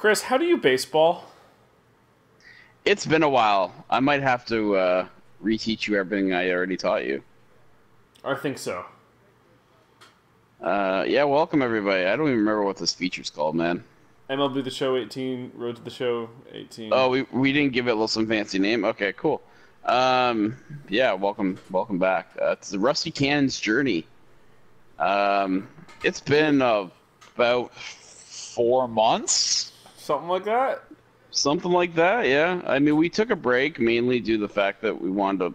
Chris, how do you baseball? It's been a while. I might have to uh, reteach you everything I already taught you. I think so. Uh, yeah, welcome everybody. I don't even remember what this feature's called, man. MLB The Show 18, Road to the Show 18. Oh, we, we didn't give it a little some fancy name. Okay, cool. Um, yeah, welcome welcome back. Uh, it's the Rusty Cannon's journey. Um, it's been uh, about four months, Something like that? something like that. Yeah, I mean, we took a break mainly due to the fact that we wanted to.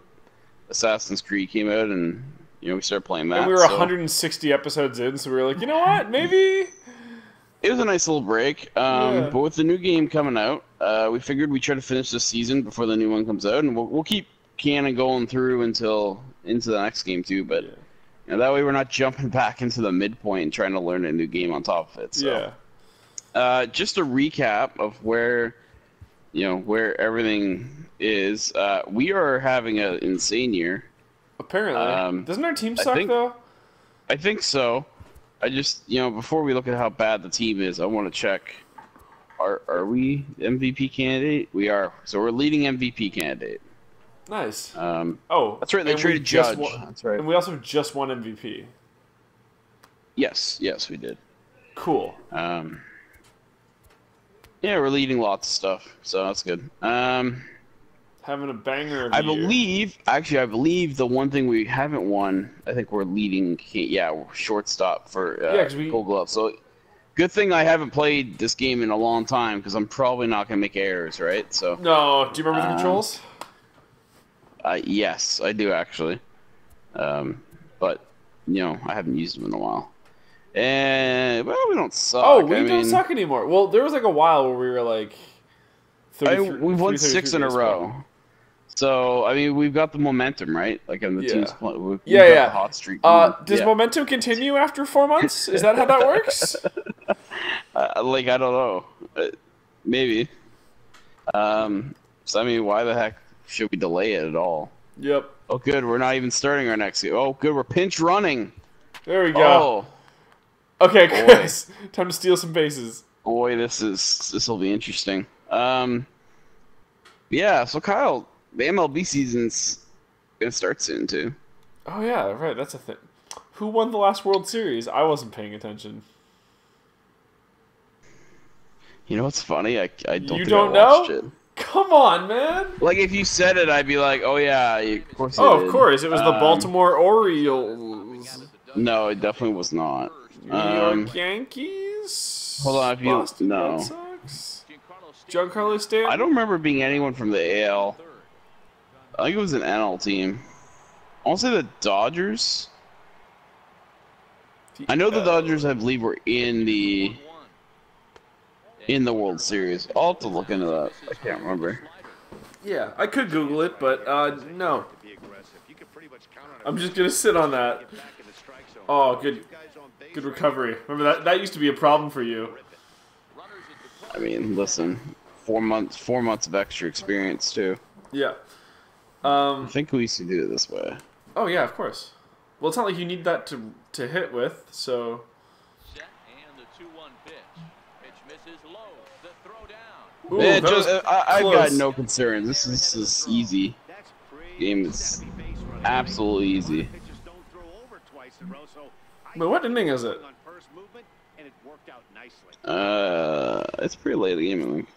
Assassin's Creed came out, and you know we started playing that. And we were so 160 episodes in, so we were like, you know what? Maybe. It was a nice little break. Um, Yeah. But with the new game coming out, uh, we figured we'd try to finish the season before the new one comes out, and we'll, we'll keep Cannon going through until into the next game too. But Yeah. you know, that way we're not jumping back into the midpoint and trying to learn a new game on top of it. So. Yeah. Uh, just a recap of where, you know, where everything is. Uh, we are having an insane year. Apparently. Um, Doesn't our team I suck, think- though? I think so. I just, you know, before we look at how bad the team is, I want to check. Are are we MVP candidate? We are. So we're leading MVP candidate. Nice. Um, Oh. that's right. They traded just Judge. won- That's right. And we also just won MVP. Yes, yes, we did. Cool. Um, yeah, we're leading lots of stuff, so that's good. Um, Having a banger of I believe, actually, I believe the one thing we haven't won, I think we're leading, yeah, we're shortstop for uh, Yeah, we- Gold Glove. So, good thing I haven't played this game in a long time because I'm probably not gonna make errors, right? So, No, do you remember the Um, controls? uh, yes, I do actually, um, but you know, I haven't used them in a while. And well, we don't suck. Oh, we I don't mean, suck anymore. Well, there was like a while where we were like. I, we've won six in a row. So I mean, we've got the momentum, right? Like, and the Yeah. team's playing. Yeah, yeah. the hot streak. Uh, does Yeah. momentum continue after four months? Is that how that works? Uh, like I don't know, uh, maybe. Um, so I mean, why the heck should we delay it at all? yep. Oh, good, we're not even starting our next game. Oh, good, we're pinch running. There we go. Oh, okay. Chris. Time to steal some bases. boy, this is this will be interesting. Um, yeah. So Kyle, the MLB season's gonna start soon too. Oh yeah, right. That's a thing. Who won the last World Series? I wasn't paying attention. You know what's funny? I, I don't. You don't know? It. Come on, man. Like if you said it, I'd be like, oh yeah, of course. Oh, of course. It was the Um, Baltimore Orioles. No, it definitely was not. New Um, York Yankees. hold on, if you- Boston no. Red Sox. Giancarlo Stanton. I don't remember being anyone from the AL. I think it was an NL team. I want to say the Dodgers. I know the Dodgers, I believe, were in the in the World Series. I'll have to look into that. I can't remember. Yeah, I could Google it, but uh, no. I'm just gonna sit on that. Oh, good, good recovery. Remember that that used to be a problem for you. I mean, listen, four months, four months of extra experience too. Yeah. I Um. think we used to do it this way. Oh yeah, of course. Well, it's not like you need that to to hit with, so. And the 2-1 pitch. Pitch misses low. Throw down. Ooh, Man, that just, was I, I've got no concerns. This is, this is easy. Game is absolutely easy. But what inning is it? Uh, it's pretty late in the game, I think.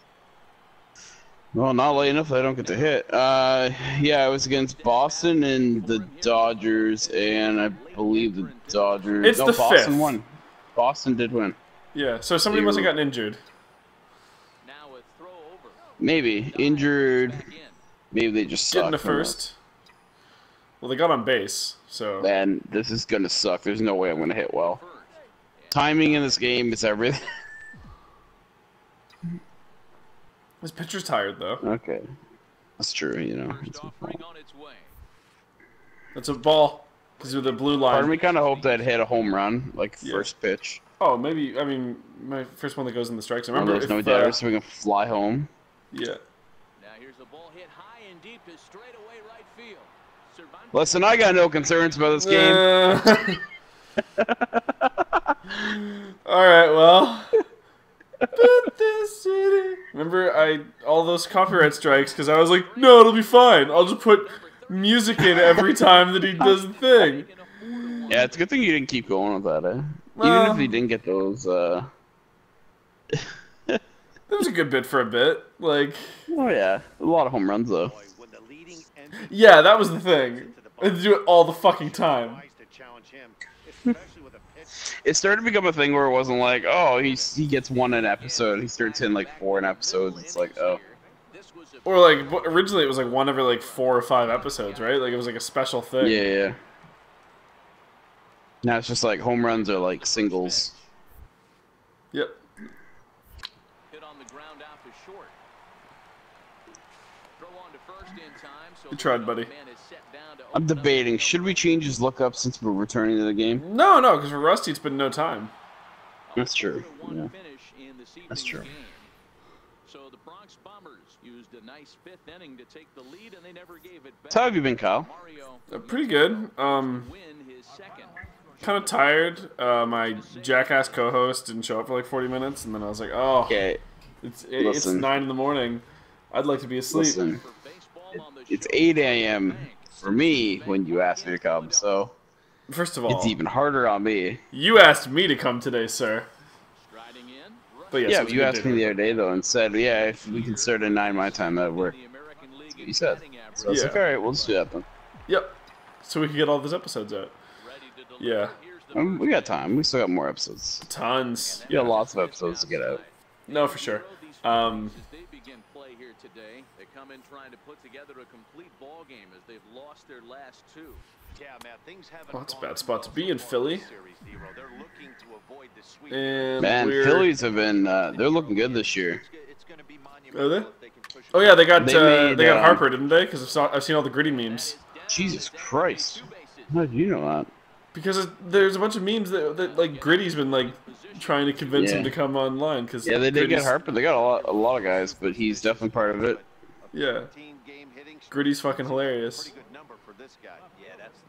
Well, not late enough that I don't get to hit. Uh, yeah, it was against Boston and the Dodgers, and I believe the Dodgers. It's no, the Boston fifth. won. Boston did win. Yeah. So somebody must have gotten injured. Now a throw over. Maybe injured. Maybe they just Getting the first. Well, they got on base, so. Man, this is gonna suck. There's no way I'm gonna hit well. Timing in this game is everything. This pitcher's tired though. okay, that's true. You know. It's my offering fault. on its way. That's a ball. Because of the blue line. Part of me kind of hope that hit a home run, like Yeah. first pitch. Oh, maybe. I mean, my first one that goes in the strikes. I One of remember. those no if, uh, doubters so we can fly home. yeah. Now here's the ball hit high and deep to straightaway right field. Cervantes Listen, I got no concerns about this game. Uh, all right. Well. But this city. Remember, I all those copyright strikes because I was like, no, it'll be fine. I'll just put music in every time that he does the thing. Yeah, it's a good thing you didn't keep going with that, eh? Well- Even if you didn't get those, uh... That was a good bit for a bit. Like, Oh yeah, a lot of home runs though. When the leading yeah, that was the thing. I had to do it all the fucking time. tries to challenge him, especially with a pitch. It started to become a thing where it wasn't like, oh, he's he gets one an episode. He starts in like four an episode. It's like, oh, This was a Or like originally it was like one every like four or five episodes, right? Like it was like a special thing. yeah, yeah. Now it's just like home runs are like singles. Yep. hit on the ground out to short. Throw on to first in time. So You tried, the buddy. man is set down to I'm debating, should we change his lookup since we're returning to the game? No, no, because for Rusty it's been no time. That's true, yeah. finish in this That's true. So the Bronx Bombers used a nice fifth inning to take the lead, and they never gave it back. How have you been, Kyle? Uh, pretty good. Um, win his second. kind of tired. Uh, my jackass co-host didn't show up for like 40 minutes, and then I was like, oh, Okay, it's it, it's nine in the morning. I'd like to be asleep. listen. For baseball on the It's 8 a.m. for me when you asked me to come, so First of all, it's even harder on me. you asked me to come today, sir. But yes, Yeah, but you asked me the other day though and said, yeah, if we can start at nine my time, that'd work. American League You said. So I was like, Yeah. all right, we'll just do that then. Yep. So we can get all those episodes out. ready to deliver. Yeah. Um, we got time. We still got more episodes. Tons. We got lots of episodes to get out. No, for sure. Um, As they begin play here today, they come in trying to put together a complete ball game as they've lost their last two. Yeah, Matt, things haven't Oh, that's a gone bad spot to be in Philly. this series, Dero. They're looking to avoid the sweep. and Man, we're... Phillies have been, uh, they're looking good this year. It's gonna be Are they? monumental if they can push Oh yeah, they got They uh, made, they got um, Harper, didn't they? Because I've, I've seen all the gritty memes. Jesus Christ. How did you know that? Because there's a bunch of memes that, that like Gritty's been like trying to convince him to come online. Because Yeah, they did get Harper. They got a lot, a lot of guys, but he's definitely part of it. Yeah, 15 game hitting streak. Gritty's fucking hilarious. Pretty good number for this guy.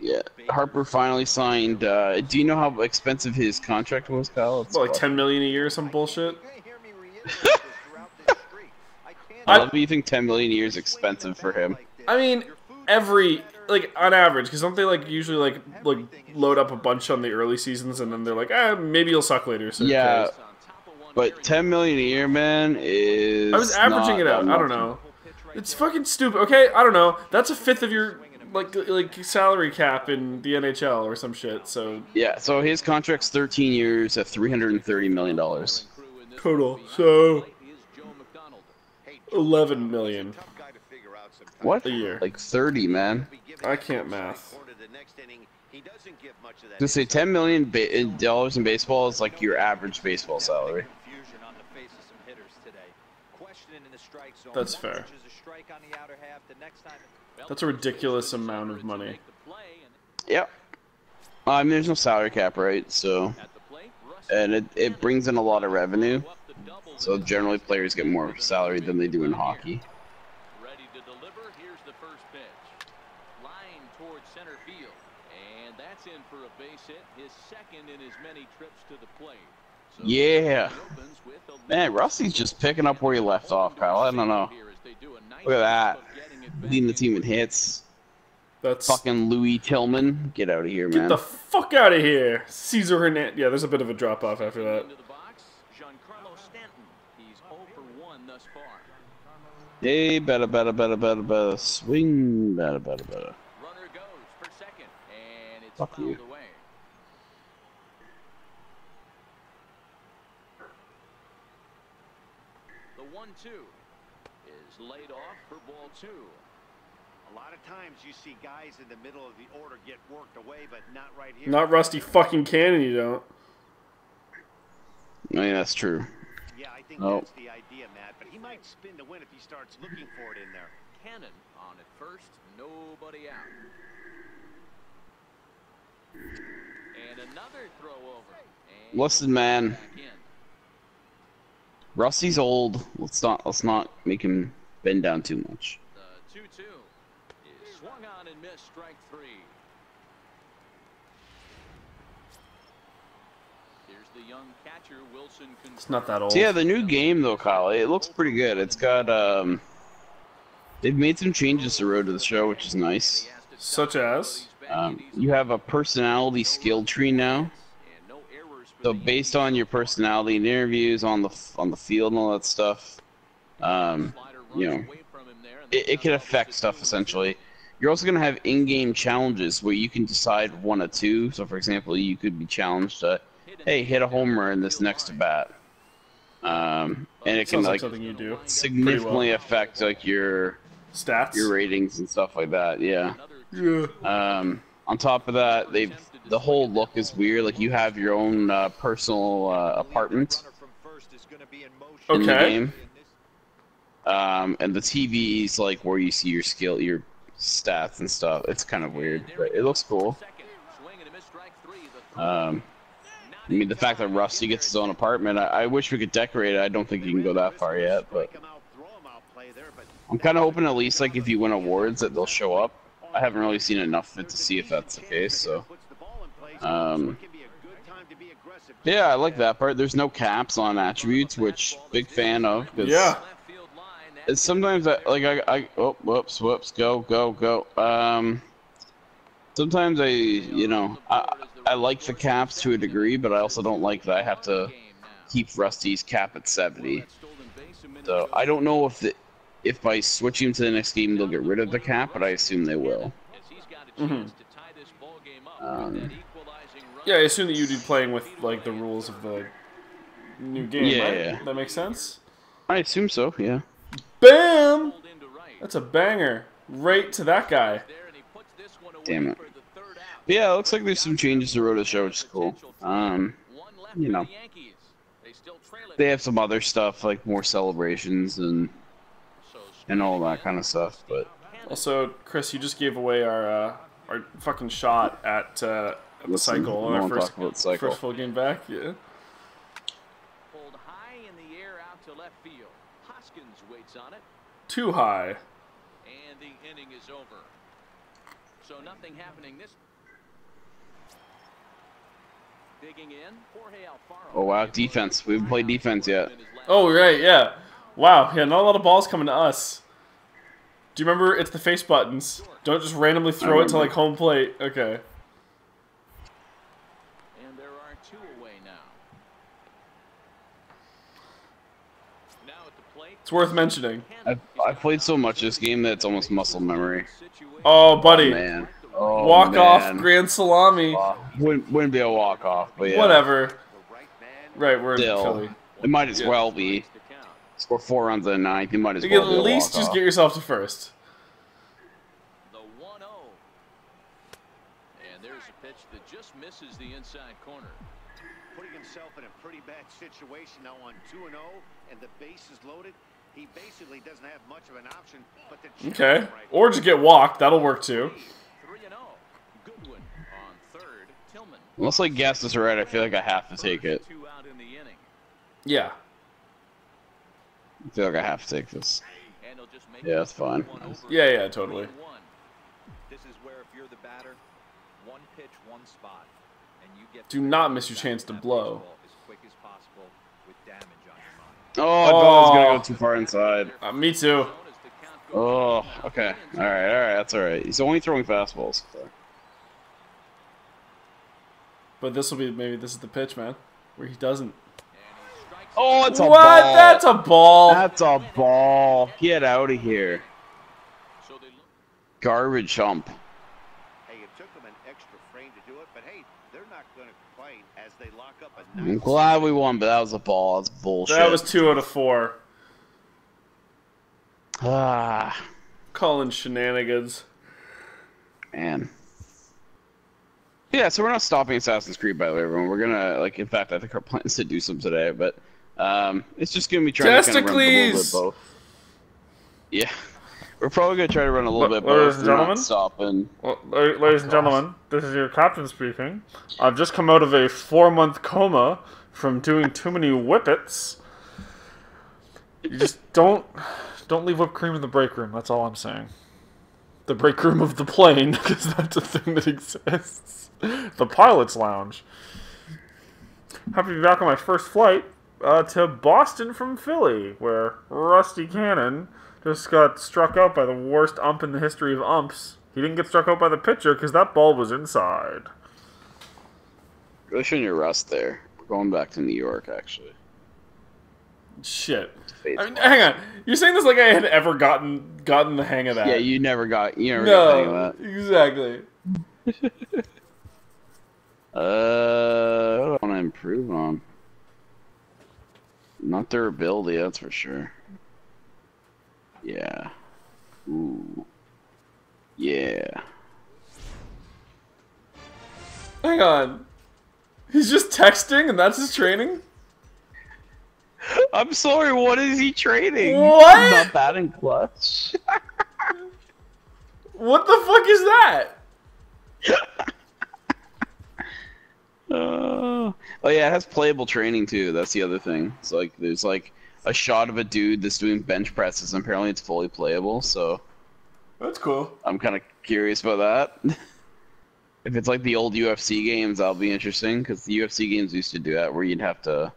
Yeah, Harper finally signed. Uh, do you know how expensive his contract was, Kyle? It's Well, like 10 million a year or some bullshit. You're gonna hear me reiterate this throughout this streak. I can't I love you think 10 million a year is expensive for him. I mean, every like on average, because don't they like usually like like load up a bunch on the early seasons and then they're like, ah, maybe you'll suck later. So Yeah, but 10 million a year, man, is. I was averaging not it out. I don't know. It's fucking stupid. Okay, I don't know. That's a fifth of your like like salary cap in the NHL or some shit. So Yeah, so his contract's 13 years at 330 million dollars. total. So Is Joe McDonald. Hey, 11 million tough guy to figure out sometimes. What? a year. Like 30, man. Be I can't math. corner the next inning. He doesn't give much of that To say ten million ba dollars in baseball is like your average baseball salary. Confusion on the face of some hitters today. Questioning in the strike zone. That's fair. pitches a strike on the outer half. The next time That's a ridiculous amount of money. Make the play, and Yep. I mean, there's no salary cap, right? So, at the plate, Russ and it, it brings in a lot of revenue. up the double. So generally, players get more salary than they do in hockey. Ready to deliver. Here's the first pitch. Line towards center field. And that's in for a base hit. His second in as many trips to the plate. So Yeah. he opens with a Man, lead. Rusty's just picking up where he left off, Kyle. I don't know. Here as they do a nice Look at that. job of getting it back Leading the team in hits. That's Fucking Louis Tillman. Get out of here, man. get the fuck out of here, Cesar Hernandez. Yeah, there's a bit of a drop off after that. Into the box, Giancarlo Stanton. He's 0 for 1 thus far. Hey, better, better, better, better, better. Swing, better, better, better. Runner goes for second, and it's Fuck fouled you. away. The one-two is laid off for ball two. A lot of times you see guys in the middle of the order get worked away, but not right here. Not Rusty fucking Cannon, you don't. Oh, I mean, that's true. Yeah, I think Nope. that's the idea, Matt. But he might spin to win if he starts looking for it in there. Cannon on at first, nobody out. And another throw over. listen, man. Back in. Rusty's old. Let's not let's not make him bend down too much. The 2 2 is swung on and missed strike three. Here's the young catcher, Wilson. It's not that old. So yeah, the new game though, Kyle, it looks pretty good. It's got um, they've made some changes to Road to the Show, which is nice. Such as? Um, you have a personality skill tree now. And no errors for So based on your personality and interviews on the on the field and all that stuff, um, you know, away from him there, and it, it can affect stuff essentially. You're also gonna have in-game challenges where you can decide one or two. So for example, you could be challenged to, hey, hit a homer in this next to bat, um, and it can like like something you do. significantly affect like your Stats. your ratings and stuff like that. Yeah. Yeah. Um, on top of that, they've the whole look is weird. Like you have your own uh, personal uh, apartment in the Okay. game, um, and the TV's like where you see your skill, your stats and stuff. It's kind of weird, but it looks cool. Second, swing and a miss, strike three. The Um, I mean, the fact that Rusty gets his own apartment, I, I wish we could decorate it. I don't think you can go that far yet, but I'm kind of hoping at least like if you win awards that they'll show up. I haven't really seen enough of it to see if that's the case, so. Um, Yeah, I like that part. There's no caps on attributes, which big fan of. 'cause Yeah. left field It's sometimes I like I, I oh whoops whoops go go go. Um, sometimes I you know I I like the caps to a degree, but I also don't like that I have to keep Rusty's cap at 70. That stolen base a minute So. I don't know if the if by switching to the next game they'll get rid of the cap, but I assume they will. As he's got a chance to tie this ball game up with Um, that equalizing run. Yeah, I assume that you'd be playing with like the rules of the new game, Yeah, right? yeah. That makes sense. I assume so. Yeah. Bam! Pulled into right. That's a banger. Right to that guy. There, and he puts this one away Damn it. for the third out. But yeah, it looks like there's some changes to Road to Show, which is cool. Um, you know. They still trail it. they have some other stuff like more celebrations and and all that kind of stuff, but. Also, Chris, you just gave away our uh, our fucking shot at, uh, Listen, cycle on our first, talk about cycle. first full game back. Yeah. pulled high in the air out to left field. Hoskins waits on it, Too high. and the inning is over. So nothing happening this. Digging in, Jorge Alfaro. Oh wow, defense. We haven't played defense yet. Oh right, yeah. Wow, yeah, not a lot of balls coming to us. Do you remember? It's the face buttons. Don't just randomly throw it to like home plate. Okay. And there are two away now. Now at the plate. It's worth mentioning. I've, I've played so much this game that it's almost muscle memory. Oh, buddy. Man. Oh, Walk off grand salami. Uh, wouldn't, wouldn't be a walk off, but yeah. Whatever. Right, we're in Philly. it might as Yeah. well be. Score four runs in the ninth. You might as You well can be at a least just get yourself to first. The 1 0. And there's a pitch that just misses the inside corner. Putting himself in a pretty bad situation now on 2 and 0 and the base is loaded. He basically doesn't have much of an option but to Okay. right. Or just get walked. That'll work too. 3 0. Goodwin on third. Tillman. Unless I guess this right, I feel like I have to take it. Two out in the inning. Yeah. I feel like I have to take this. And he'll just make Yeah, that's fine. Yeah, yeah, totally. Three and one. This is where if you're the batter, one pitch, one spot, and you get Do not miss your chance to that blow. baseball as quick as possible with damage on your mind. Oh, I thought I was gonna go too far inside. Uh, me too. Known as the count goes Oh, okay. All right, all right. That's all right. He's only throwing fastballs. But this will be maybe this is the pitch, man, where he doesn't. And he strikes Oh, it's a what? ball. That's a ball. That's a ball. Get out of here. So they look Garbage hump. Hey, it took them an extra frame to do it, but hey, they're not going to complain as they lock up a I'm glad we won, but that was a ball. That's bullshit. that was two out of four. ah Calling shenanigans. man. Yeah, so we're not stopping Assassin's Creed by the way, everyone. We're gonna like, in fact, I think our plan is to do some today, but um, it's just gonna be trying to kind of run with a little bit both. Yeah, We're probably gonna try to run a little But- bit, ladies and gentlemen? stopping. Well, ladies and gentlemen, this is your captain speaking. I've just come out of a four-month coma from doing too many whippets. You just don't don't leave whipped cream in the break room. That's all I'm saying. The break room of the plane, because that's a thing that exists. The pilot's lounge. Happy to be back on my first flight uh, to Boston from Philly, where Rusty Cannon just got struck out by the worst ump in the history of umps. He didn't get struck out by the pitcher because that ball was inside. Really shouldn't you rust there. We're going back to New York, actually. Shit. I mean, hang on. You're saying this like I had ever gotten gotten the hang of that? Yeah, you never got you never got the hang No, of that. exactly. Uh, what do I want to improve on? Not durability, that's for sure. Yeah. Ooh. Yeah. Hang on. He's just texting and that's his training? I'm sorry, what is he training? What? Not batting clutch. What the fuck is that? Uh, oh yeah, it has playable training too. That's the other thing. It's like there's like a shot of a dude that's doing bench presses. And apparently, it's fully playable. So That's cool. I'm kind of curious about that. if it's like the old UFC games, that'll be interesting because the UFC games used to do that, where you'd have to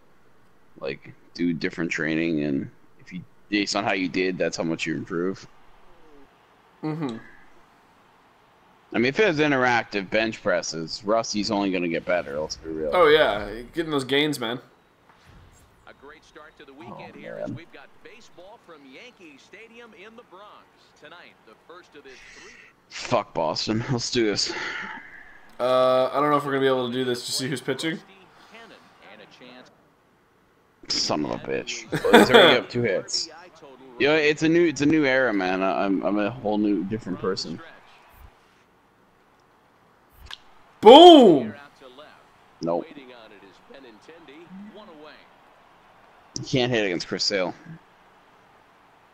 like do different training, and if you based on how you did, that's how much you improve. Mm-hmm. I mean, if it was interactive bench presses, Rusty's only gonna get better. Let's be real. Oh yeah, getting those gains, man. A great start to the weekend Oh, here as we've got baseball from Yankee Stadium in the Bronx. Tonight, the first of this three. Fuck Boston. Let's do this. Uh, I don't know if we're gonna be able to do this. Just see who's pitching. Rusty Cannon and a chance Son of a bitch. He's already up two hits. RBI total You know, it's a new, it's a new era, man. I- I'm, I'm a whole new, different person. Boom! Here out to left. Nope, you can't hit against Chris Sale.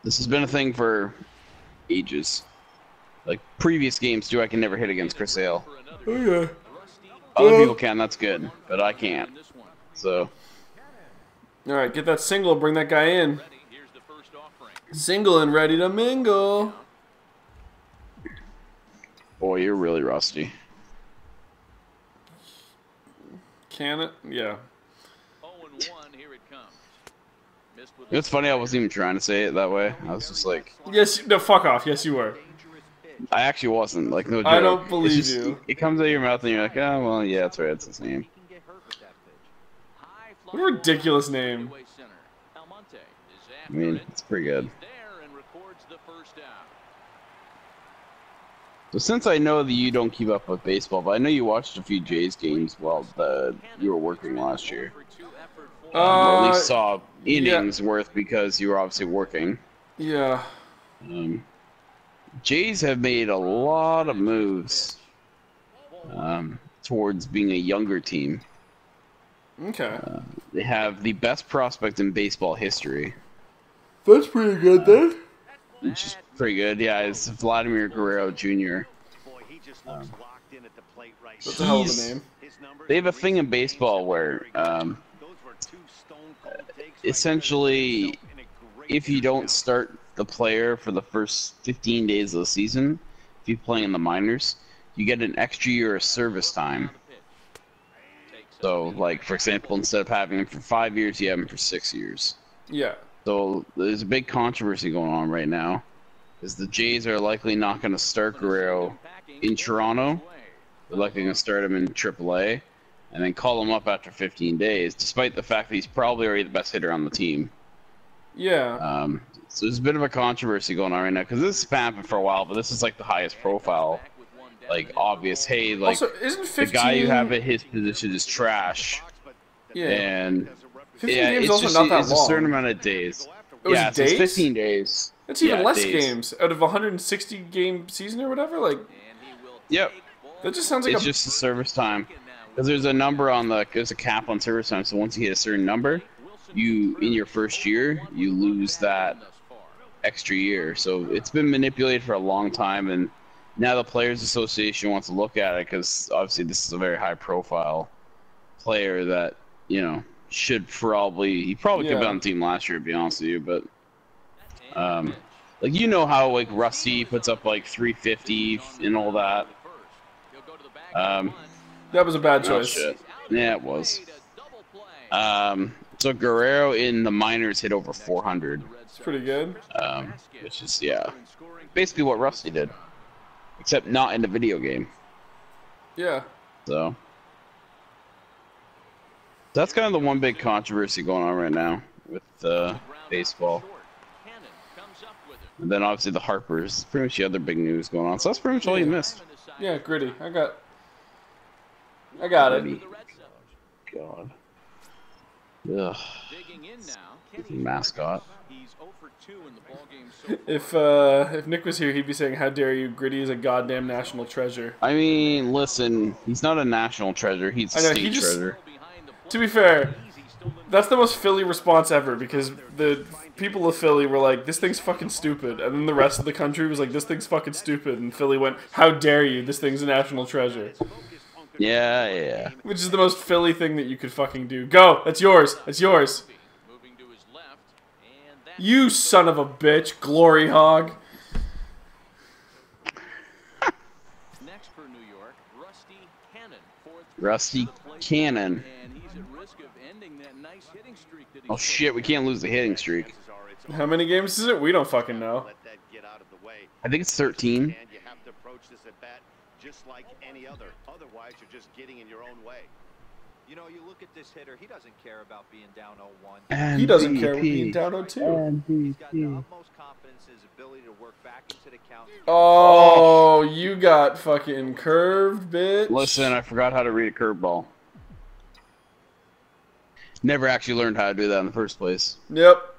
This has been a thing for ages. Like previous games too, I can never hit against Chris Sale. Oh yeah. Other people can, that's good, but I can't. in this one. So All right, get that single. Bring that guy in. Ready. Here's the first offering. Single and ready to mingle. boy, you're really rusty. Can it? Yeah. 0 and 1. Here it comes. Missed with You know, it's funny. I wasn't even trying to say it that way. I was just like, Yes. No. Fuck off. Yes, you were. I actually wasn't. Like, no joke. I don't believe just- you. It comes out of your mouth, and you're like, oh well, yeah, that's right. That's his name. What a ridiculous name. straightaway center. Almonte is I mean, it's pretty good. He's there and records the first out. So since I know that you don't keep up with baseball, but I know you watched a few Jays games while the, you were working last year. For two or at Uh, least saw innings worth because you were obviously working. yeah. Um, Jays have made a lot of moves um, towards being a younger team. Okay. They have the best prospect in baseball history, That's pretty good then. which is pretty good. Yeah, it's Vladimir Guerrero Jr. Boy, he just looks locked in at the That's a hell of a name. They have a thing in baseball where, um, Those were two stone-cold takes right there. Essentially, Put himself in a great if you don't start the player for the first 15 days of the season, if you play in the minors, you get an extra year of service time. So, like for example, instead of having him for five years, you have him for six years. Yeah. So there's a big controversy going on right now, is the Jays are likely not going to start Guerrero in Toronto. They're likely going to start him in AAA, and then call him up after 15 days, despite the fact that he's probably already the best hitter on the team. Yeah. Um, so there's a bit of a controversy going on right now because this has been happening for a while, but this is like the highest profile, like obvious. Hey, like also, isn't the guy you have at his position is trash, Yeah. and 15 yeah, games it's also just not that it's a certain amount of days. It was yeah, so it's days? 15 days. That's even yeah, less days. games out of 160 game season or whatever. Like Yep, that just sounds like it's a just the service time because there's a number on the there's a cap on service time. So once you hit a certain number, you in your first year you lose that extra year. So it's been manipulated for a long time, and now the Players Association wants to look at it because obviously this is a very high profile player that you know should probably he probably could Yeah. been on the team last year to be honest with you, but um, like you know how like Rusty puts up like 350 and all that. Um, That was a bad oh choice. shit, yeah it was. Um, so Guerrero in the minors hit over 400, It's pretty good. um, which is yeah, basically what Rusty did, except not in the video game. Yeah. So that's kind of the one big controversy going on right now with uh, baseball. And then obviously the Harpers. Pretty much the other big news going on. So that's pretty much all you missed. Yeah, gritty. I got. I got it. Gritty. God. Ugh. Mascot. He's 0 for 2 in the ball If uh, if Nick was here, he'd be saying, "How dare you? Gritty is a goddamn national treasure." I mean, listen, he's not a national treasure. He's a know, state he just- treasure. To be fair, that's the most Philly response ever because the people of Philly were like, "This thing's fucking stupid," and then the rest of the country was like, "This thing's fucking stupid," and Philly went, "How dare you? This thing's a national treasure," Yeah, yeah. which is the most Philly thing that you could fucking do. Go, that's yours. That's yours. moving to his left. And that You son of a bitch, glory hog. next for New York, Rusty Cannon. Fourth Rusty Cannon. and he's at risk of ending that nice hitting streak that he Oh shit, we can't lose the hitting streak. How many games is it? We don't fucking know. Let that get out of the way. I think it's 13. And you have to approach this at bat just like any other. Otherwise, you're just getting in your own way. You know, you look at this hitter, he doesn't care about being down 0-1. He doesn't care with being down 0-2. He's got the utmost confidence in his ability to work back into the count. Oh, you got fucking curved, bitch. Listen, I forgot how to read a curveball. Never actually learned how to do that in the first place. Yep.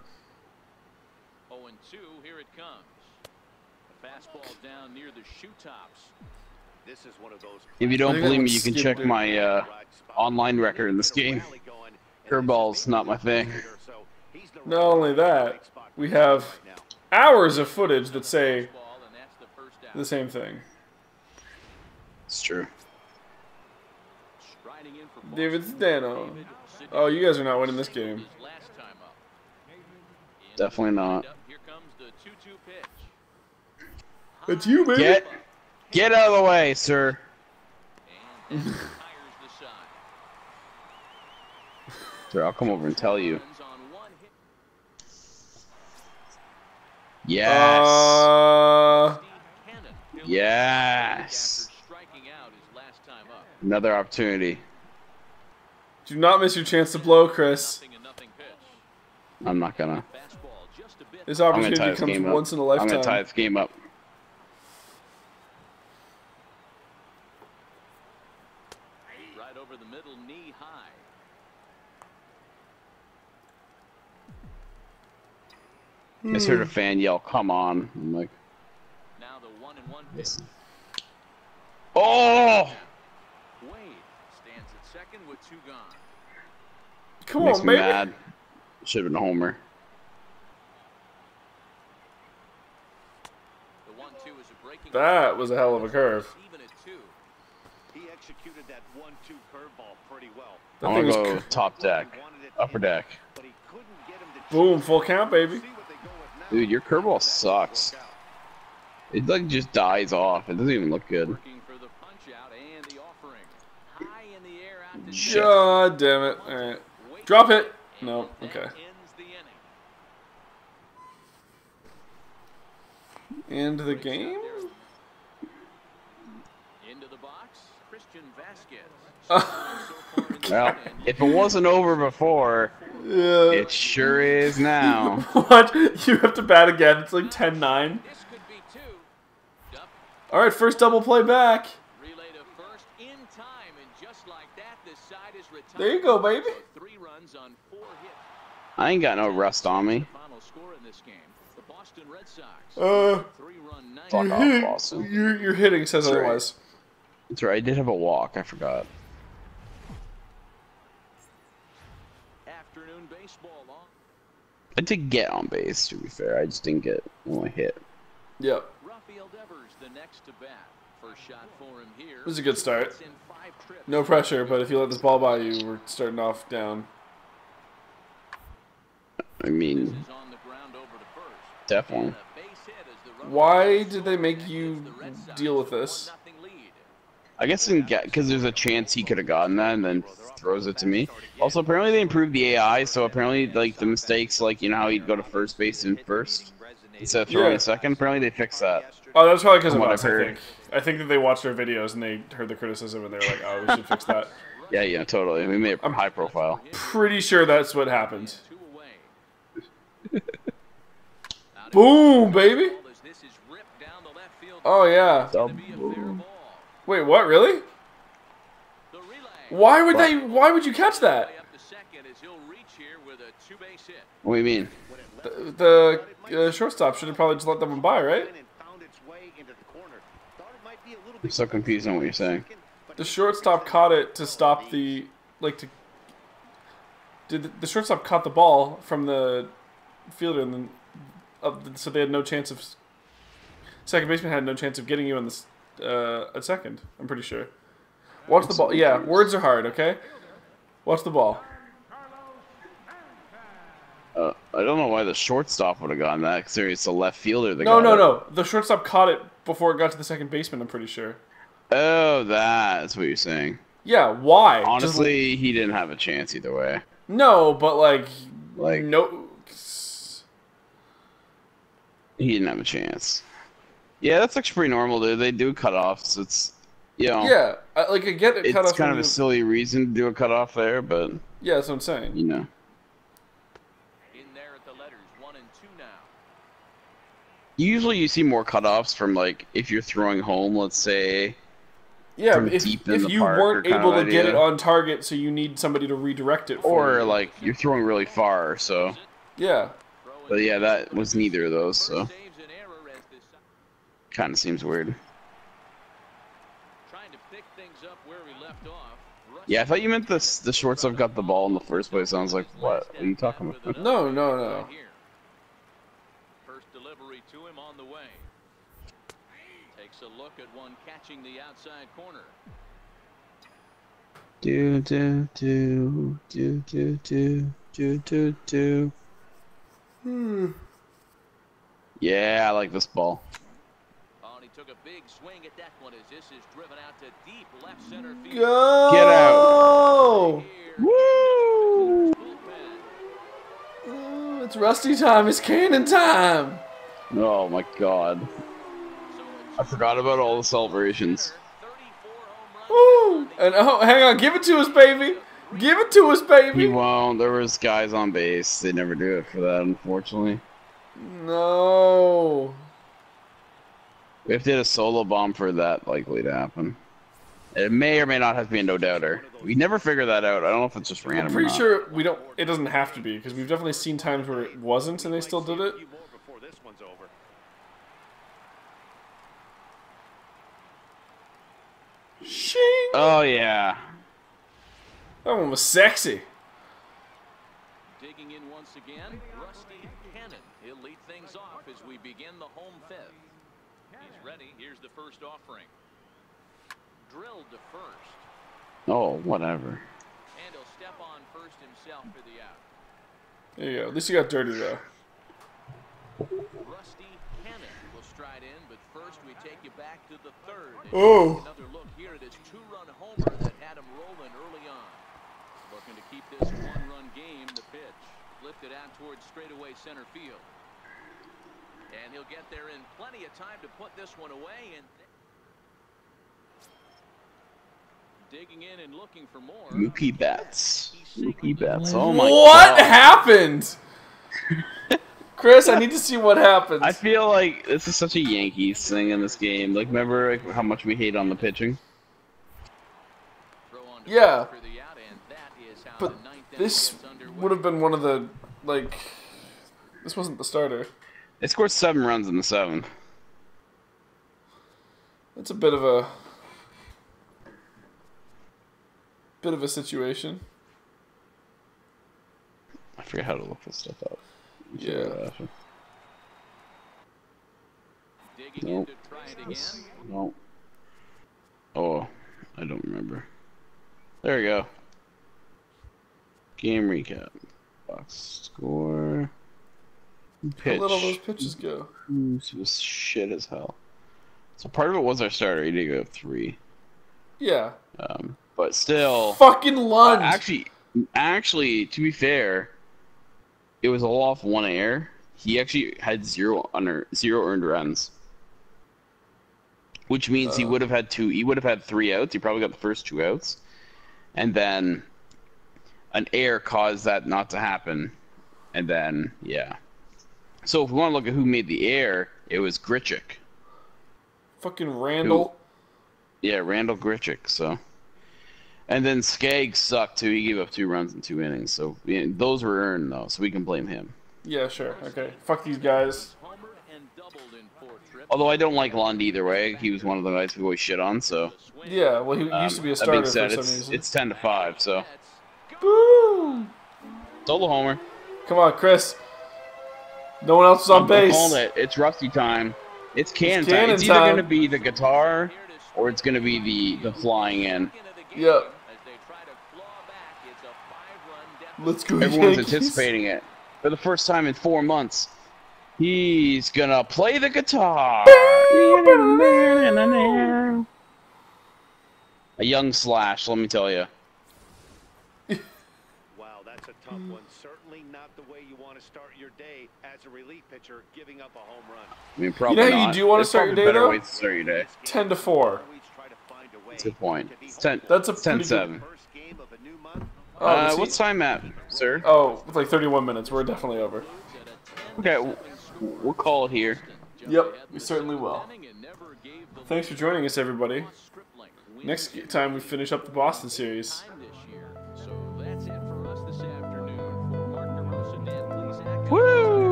0 and 2. Here it comes. A fastball down near the shoe tops. This is one of those. If you don't believe me, you can check my uh, online record in this game. Curveball's not my thing. Not only that, we have hours of footage that say Ball, and that's the first out. the same thing. It's true. Striding in for David Boston, Stano. David Sidney Oh, you guys are not winning this game. his last time up. In Definitely not. up, Here comes the 2-2 pitch. It's you, baby. Get, get out of the way, sir. And that tires the side. Sir, I'll come over and tell you. Runs on one hit. Yes. Uh, Steve Cannon. He'll Yes. After striking out his last time up. Another opportunity. do not miss your chance to blow, Chris. Nothing and nothing pitch. I'm not gonna. Fastball just a bit. This I'm gonna tie opportunity this comes game up. once in a I'm gonna tie this game up. Right over the middle, knee high. I just heard a fan yell, "Come on!" I'm like, Now the one and one pitch. "Oh!" Wade stands at second with two gone. Come Makes on, me baby. mad. Should have been a homer. The one two is a breaking. That was a hell of a curve. Even at two. He executed that one-two curveball pretty well. That I thing want to go top deck, He wanted it upper deck. but he get him to boom, full count, baby. Dude, your curveball sucks. It like just dies off. It doesn't even look good. Working for the punch out and the offering. High in the air out to Shit. God damn it. Alright. Drop it. No, okay. End the the game? Into the box, Christian Vazquez. Well, if it wasn't over before, Yeah. it sure is now. What? You have to bat again. It's like 10-9. This could be two. Duff Alright, first double play back. relay to first in time, and just like that, this side is retired. There you go, baby. Three runs on four hits. I ain't got no rust on me. Final score in this game: the Boston Red Sox. Uh, Three-run ninth. Fuck your, off, hit, Boston. your, your hitting says That's right. otherwise. That's right. I did have a walk. I forgot. To get on base, to be fair. I just didn't get one hit. Yep. It was a good start. No pressure, but if you let this ball by you, we're starting off down. I mean, definitely. Why did they make you deal with this? 1-0 lead. I guess didn't because there's a chance he could have gotten that and then throws it to me. Also, apparently they improved the AI, so apparently like the mistakes, like you know how he'd go to first base in first instead of throwing Yeah. a second. Apparently they fixed that. Oh, that's probably because of From what us, I've I think. I think that they watched our videos and they heard the criticism and they were like, oh, we should fix that. Yeah, yeah, totally. We made it high profile. Pretty sure that's what happened. Two away. Out Boom, baby! as this is ripped down the left field. Oh, yeah. It's Wait, what, really? Why would they, why would you catch that? Way up to second as he'll reach here with a two-base hit. What do you mean? The, the uh, shortstop should have probably just let that one by, right? And found its way into the corner. Thought it might be a little I'm so confused on what you're saying. The shortstop caught it to stop the, like, to... Did the, the shortstop caught the ball from the fielder and then... Of the, so they had no chance of... Second baseman had no chance of getting you on this, uh, a second, I'm pretty sure. Watch the ball. Yeah, words are hard, okay? Watch the ball. Uh, I don't know why the shortstop would have gotten that. Because it's the left fielder that No, got no, it. no. The shortstop caught it before it got to the second baseman, I'm pretty sure. Oh, that's what you're saying. Yeah, why? Just- Honestly, he didn't have a chance either way. no, but like, Like- no. He didn't have a chance. Yeah, that's actually pretty normal, dude. They do cutoffs. It's, you know, Yeah, I, like I get it. cut it's kind of a you- silly reason to do a cutoff there, but Yeah, that's what I'm saying. you know, In there at the letters, one and two now. usually you see more cutoffs from like if you're throwing home, let's say. Yeah, from if, deep in if the you park weren't able of to get it on target, so you need somebody to redirect it. For Or you. like you're throwing really far, so. yeah, But yeah, that was neither of those, so First saves an error as this kind of seems weird. trying to pick things up where we left off. Yeah, I thought you meant this. The shortstop got the ball in the first place. I was like, what? What are you talking about? No, no, no. First delivery to him on the way. Takes a look at one catching the outside corner. Do do do do do do do do do. Hmm. Yeah, I like this ball. And he took a big swing at that one as this is driven out to deep left center field. Go! Get out. Here, Woo! bullpen. Oh, it's Rusty time. It's cannon time. Oh my god. I forgot about all the celebrations. 34. Woo! And oh, hang on, give it to us, baby. Give it to us, baby. He baby. won't. There was guys on base. They never do it for that, unfortunately. No. If they did a solo bomb for that, likely to happen. It may or may not have to be a no doubter. We never figure that out. I don't know if it's just random. I'm or pretty not. sure we don't. It doesn't have to be because we've definitely seen times where it wasn't and they still did it. before this one's over. Shing. Oh yeah. That one was sexy. Digging in once again, Rusty Cannon. He'll lead things off as we begin the home fifth. He's ready. Here's the first offering. Drilled to first. Oh, whatever. And he'll step on first himself for the out. There you go. At least you got dirty though. Rusty Cannon will stride in, but first we take you back to the third. And Oh. Another look here at his two-run homer that had him rolling early on. Looking to keep this one-run game. The pitch lifted out towards straightaway center field. And he'll get there in plenty of time to put this one away. And digging in and looking for more. Mookie Betts. Mookie Betts. Oh my what god. happened? Chris, I need to see what happened. I feel like this is such a Yankees thing in this game. Like, remember like, how much we hate on the pitching? Throw on to Yeah. for the out, and that is how But the ninth inning this would have been one of the like. This wasn't the starter. They scored seven runs in the seventh. That's a bit of a bit of a situation. I forget how to look this stuff up. Yeah. Digging Nope. in to try it again. This- No. Oh, I don't remember. There we go. Game recap. Box score. How Pitch. little those pitches go. This was shit as hell. So part of it was our starter. He did go three. Yeah. Um, but still, Fucking Lund. actually, actually, to be fair, it was all off one air. He actually had zero under zero earned runs, which means he Uh. would have had two. He would have had three outs. He probably got the first two outs, and then an air caused that not to happen, and then yeah. So if we want to look at who made the air, it was Grichuk. Fucking Randal. Yeah, Randal Grichuk. So, and then Skaggs sucked too. He gave up two runs in two innings. So yeah, those were earned though, so we can blame him. Yeah, sure. Okay. Fuck these guys. Homer and doubled in four trips. Although I don't like Lund either way. He was one of the guys we always shit on. So Yeah, well, he um, used to be a starter that being said, for some it's, reason. it's ten to five. So Boo! solo homer. Come on, Chris. No one else is on I'm base. calling it. It's rusty time. It's can It's time. cannon It's either going to be the guitar or it's going to be the the flying in. Yep. As they try to claw back, it's a five-run deficit. Let's go, Everyone's Yankees. anticipating it for the first time in four months. He's gonna play the guitar. A young Slash, let me tell you. Wow, that's a tough one. Certainly not the way you want to start your day as a relief pitcher, giving up a home run. I mean, probably You know how you do wanna There's start your day, though? to start your day. 10 to 4. Always try a That's a point. It's 10, That's a it's 10 pretty 7. First game of a new month. Oh, Uh, is what's time at, sir? Oh, it's like 31 minutes. We're definitely over. Okay, we'll call it here. Yep, we certainly will. Thanks for joining us, everybody. Next time we finish up the Boston series.